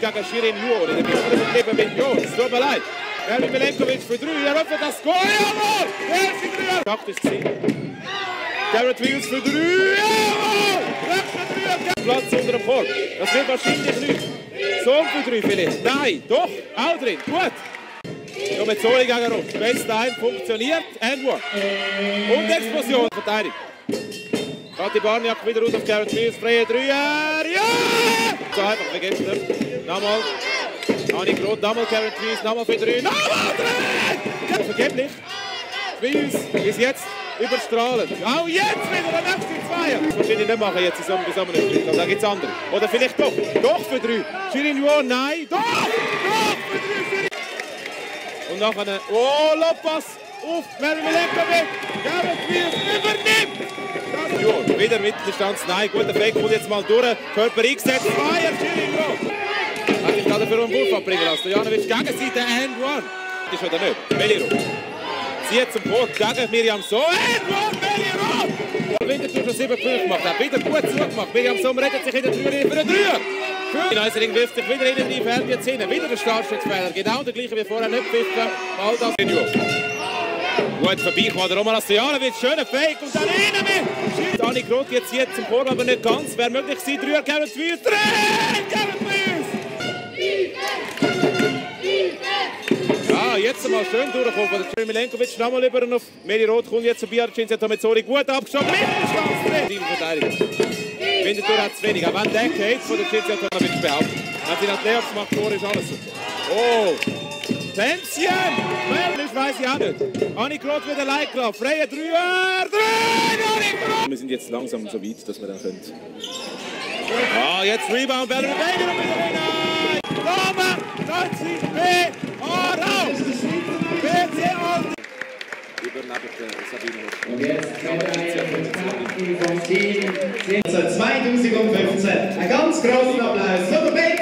Janovic gegen Shirin Juor. In der mittleren Lippe mit Juor. Es tut mir leid. Erwin Milenkovic für drei. Er öffnet das Goal. Jawohl! Erste Dreier. Taktisch gesehen. Garrett Wills für drei. Jawohl! Nächste Dreier. Platz unter dem Korb. Das wird wahrscheinlich nicht. Sohn für drei vielleicht. Nein, doch. Auch drin. Gut. Nur mit Zoli gegen Rutsch. Baseline funktioniert. Endward. Und Explosion. Verteidigt. Kati Barniak wieder raus auf Garrett Wills. Freie Dreier. Ja! So einfach, vergessen nicht. Nochmal. Annik Roth, nochmal Garrett Wills. Nochmal für drei. Nochmal drei! Vergeblich. Wills ist jetzt überstrahlend. Auch jetzt wieder der nächste Zweier. Das wahrscheinlich nicht machen jetzt in so, in so einem Spiel. Da gibt es andere. Oder vielleicht doch. Doch für drei. Shirin Yuan, nein. Doch! Doch für drei. Und nachher, oh, Loppas auf Mervin Lekovic. Garrett Yuan, wieder Mitteldistanz. Nein, guter Fake, kommt jetzt mal durch. Körper eingesetzt. Shirin Yuan. Hat sich gerade für einen Wurf abbringen lassen. Janovic Gegenseite, Hand One. Das ist oder nicht? Beliro. Zieht zum Port gegen Miriam So. Hand One, Beliro. Winterthur schon sieben Punkte gemacht. Hat wieder gut zugemacht. Miriam Sommer rettet sich in der Tür für einen Dreier. Die Neusering wirft sich wieder in die Feld jetzt hin. Wieder der Startschutzfehler. Genau der gleiche wie vorher. Nicht pfiffen. All das Gut vorbeikommen. Der Roman Astojanovic. Schöner Fake. Und dann rein mit. Dani Groth jetzt hier zum Korb, aber nicht ganz. Wäre möglich gewesen. Dreier, Garrett Wills. Drei! Garrett Wills! Ja, jetzt einmal schön durchgekommen von der Milenkovic. Nochmal über auf Meri Roth kommt jetzt zu Biarcin. Hat mit Zori gut abgeschossen. Mittelstands drin. Verteidiger. Winterthur hat es wenig. Auch wenn der geht von der Cinzia behaupten. Wenn sie nach Leops macht, Tor ist alles. Oh! Tänzchen! Weiß ich auch nicht. Annik Roth wieder leicht gelaufen. Freie Dreier! Drei! Wir sind jetzt langsam so weit, dass wir dann können. Ah, jetzt Rebound, mit Weger und wieder hinein! Roma, 90, B, A, raus! BC Sabine Hosch. Und jetzt vom Team 2015. Ein ganz großen Applaus für den